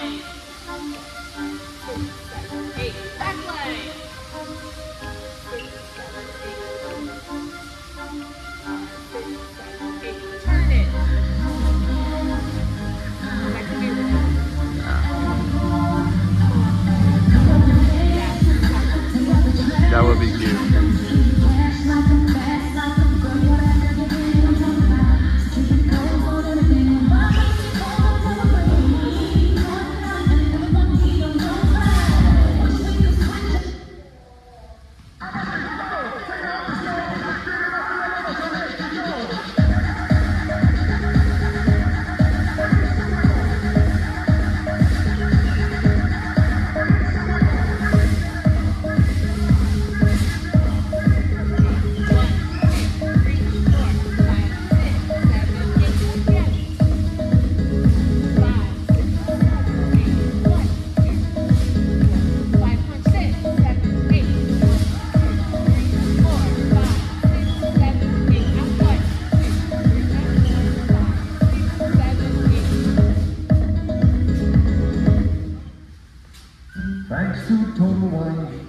That Total Wine